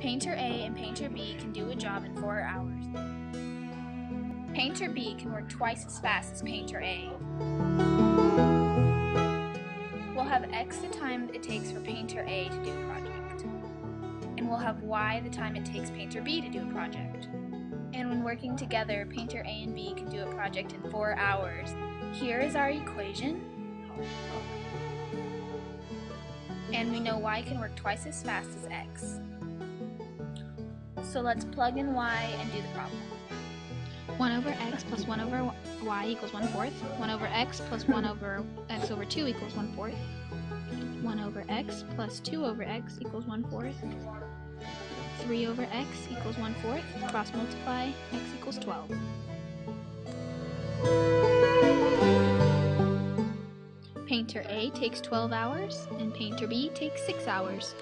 Painter A and Painter B can do a job in 4 hours. Painter B can work twice as fast as Painter A. We'll have X the time it takes for Painter A to do a project. And we'll have Y the time it takes Painter B to do a project. And when working together, Painter A and B can do a project in 4 hours. Here is our equation. And we know Y can work twice as fast as X. So let's plug in y and do the problem. 1 over x plus 1 over y equals 1 fourth. 1 over x plus 1 over x over 2 equals 1 fourth. 1 over x plus 2 over x equals 1 fourth. 3 over x equals 1 fourth. Cross multiply, x equals 12. Painter A takes 12 hours and painter B takes 6 hours.